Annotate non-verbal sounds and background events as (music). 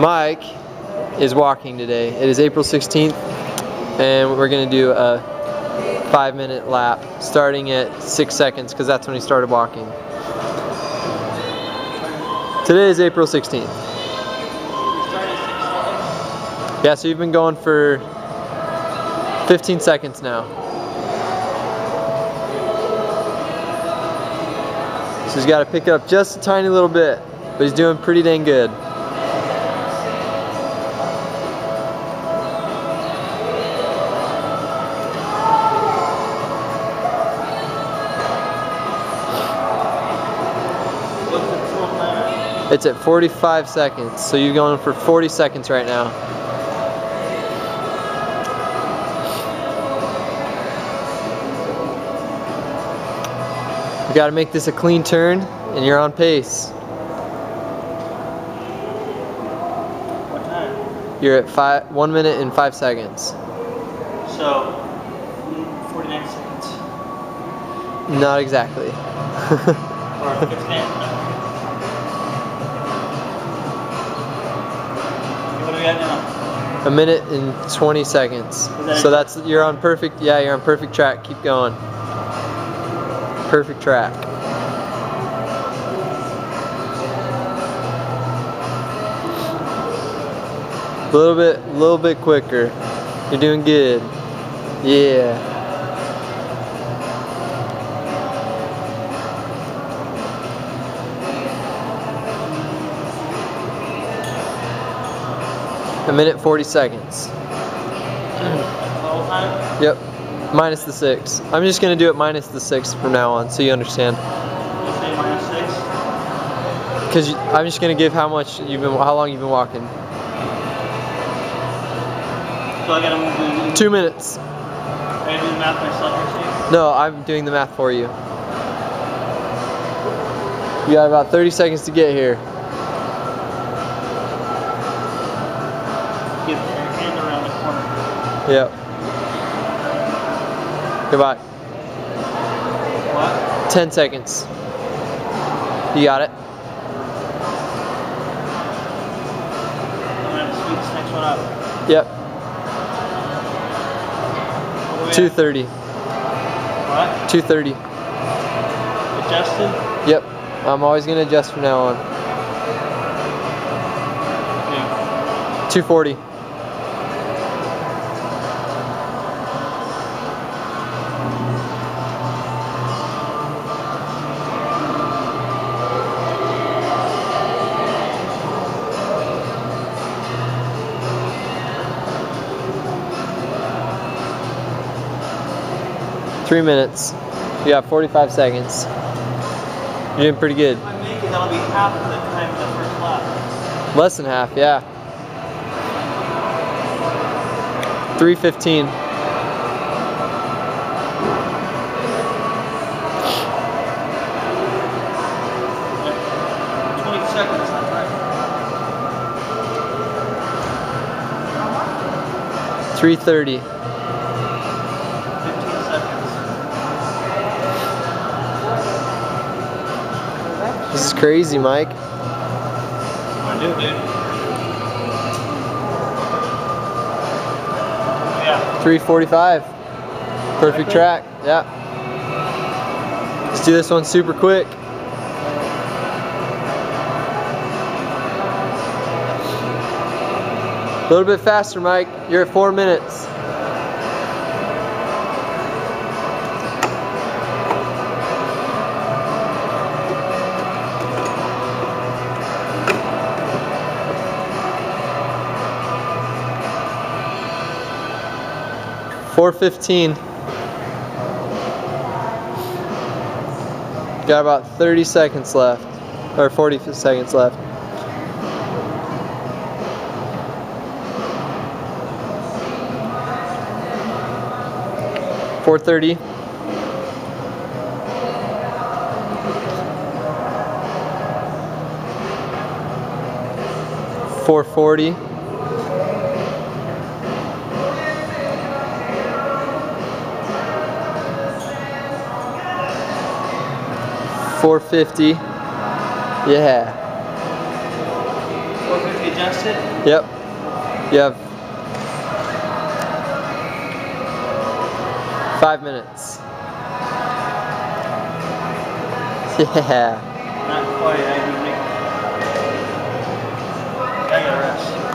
Mike is walking today. It is April 16th, and we're going to do a five minute lap starting at six seconds because that's when he started walking. Today is April 16th. Yeah, so you've been going for 15 seconds now. So he's got to pick it up just a tiny little bit, but he's doing pretty dang good. It's at 45 seconds, so you're going for 40 seconds right now. You gotta make this a clean turn, and you're on pace. What time? You're at five, one minute and five seconds. So, mm, 49 seconds. Not exactly. (laughs) Or 59. A minute and 20 seconds. So that's, you're on perfect, yeah, you're on perfect track. Keep going. Perfect track. A little bit, a little bit quicker. You're doing good. Yeah. A minute 40 seconds. The whole time? Yep. Minus the six. I'm just gonna do it minus the six from now on, so you understand. You say minus 6? Because I'm just gonna give how much you've been, how long you've been walking. So I gotta move. Two minutes. I do the math myself? No, I'm doing the math for you. You got about 30 seconds to get here. Yep. Goodbye. What? 10 seconds. You got it? I'm gonna speed this next one up. Yep. What do we 230. have? 230. Adjusted? Yep. I'm always gonna adjust from now on. Yeah. 240. Three minutes. You got 45 seconds. You're doing pretty good. If I make it, that'll be half of the time the first lap. Less than half, yeah. 315. Like, 20 seconds, that's right. 330. 15 seconds. This is crazy, Mike. I do, dude. Yeah. 345. Perfect track. Yeah. Let's do this one super quick. A little bit faster, Mike. You're at four minutes. Four fifteen. Got about 30 seconds left, or 40 seconds left. Four thirty. Four forty. Four fifty. Yeah. 450 adjusted? Yep. You have five minutes. (laughs) Yeah. Not quite. I need to make. I gotta rest.